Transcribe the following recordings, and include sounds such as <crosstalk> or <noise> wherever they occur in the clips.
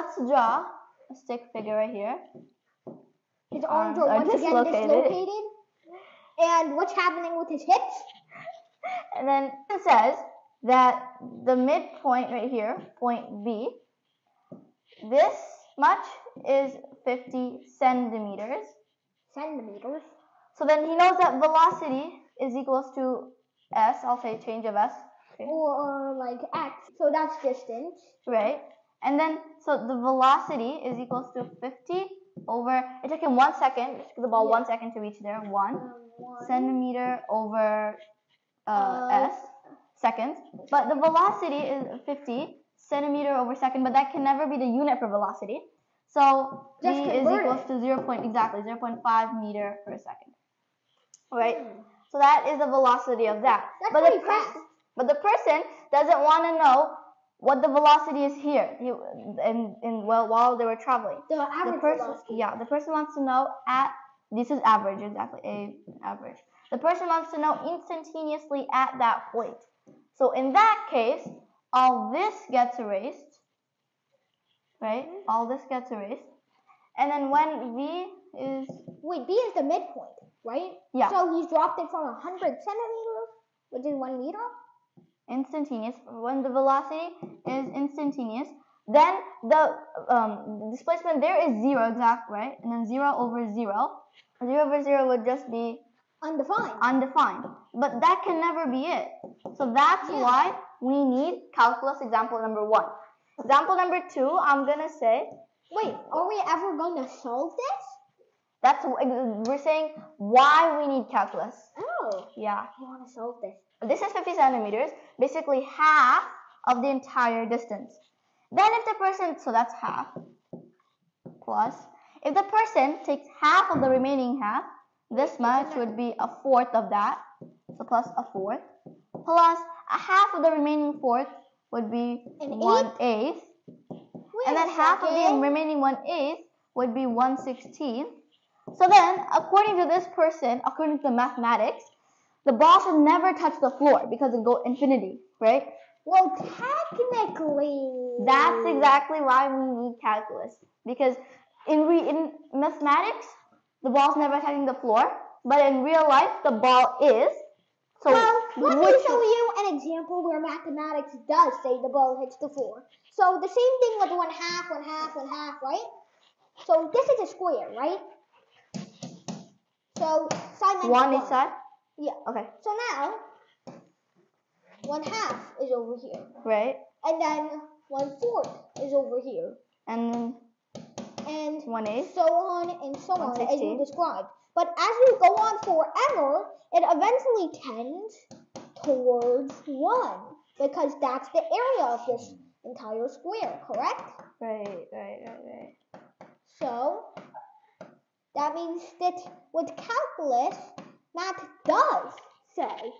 let's draw a stick figure right here. His arms Arms are um, once again dislocated. dislocated. And what's happening with his hips? <laughs> And then it says that the midpoint right here, point B, this much is 50 centimeters. Centimeters. So then he knows that velocity is equals to s. I'll say change of s, okay, Or like X. So that's distance. right? And then so the velocity is equals to 50 over. It took him one second. It took the ball Yeah. one second to reach there. One Um, one. centimeter over uh, Uh, s seconds. But the velocity is 50 centimeter over second. But that can never be the unit for velocity. So v is equals it. to 0. Point, exactly 0.5 meter per second. Right. Hmm. So that is the velocity of that. That's but the fast. but the person doesn't want to know what the velocity is here. He, in, in well while they were traveling. The The average person, velocity. yeah, the person wants to know at this is average exactly a average. The person wants to know instantaneously at that point. So in that case, all this gets erased, right? All this gets erased, and then when v is Wait, B is the midpoint, right? Yeah. So he's dropped it from 100 centimeters, which is one meter. Instantaneous, when the velocity is instantaneous, then the um, displacement there is zero exact, right? And then zero over zero, zero over zero would just be Undefined. undefined. But that can never be it. So that's Yeah. why we need calculus example number one. Example number two, I'm gonna say Wait, are we ever going to solve this? that's we're saying why we need calculus. Oh, Yeah. I want to solve this. This is 50 centimeters, basically half of the entire distance. Then if the person, so that's half, plus, if the person takes half of the remaining half, this much would be a fourth of that, so plus a fourth, plus a half of the remaining fourth would be An one eighth, Wait and then half of the remaining one eighth would be one sixteenth. So then, according to this person, according to the mathematics, the ball should never touch the floor because it go infinity, right? Well, technically. That's exactly why we need calculus because in re- in mathematics, the ball's never touching the floor, but in real life, the ball is. So well, let me show you an example where mathematics does say the ball hits the floor. So the same thing with one half, one half, one half, right? So this is a square, right? So side length one is side. Yeah. Okay, So now one half is over here, right, and then one fourth is over here, and then and one eighth. so on and so on as you 116. described. But as you go on forever, it eventually tends towards one because that's the area of this entire square, correct? Right, right, right, right. So that means that with calculus, math does say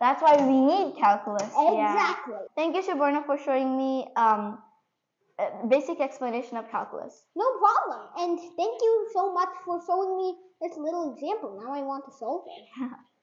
That's why we need calculus. Yeah. exactly. Thank you, Soborno, for showing me um, a basic explanation of calculus. No problem. And thank you so much for showing me this little example. Now I want to solve it. <laughs>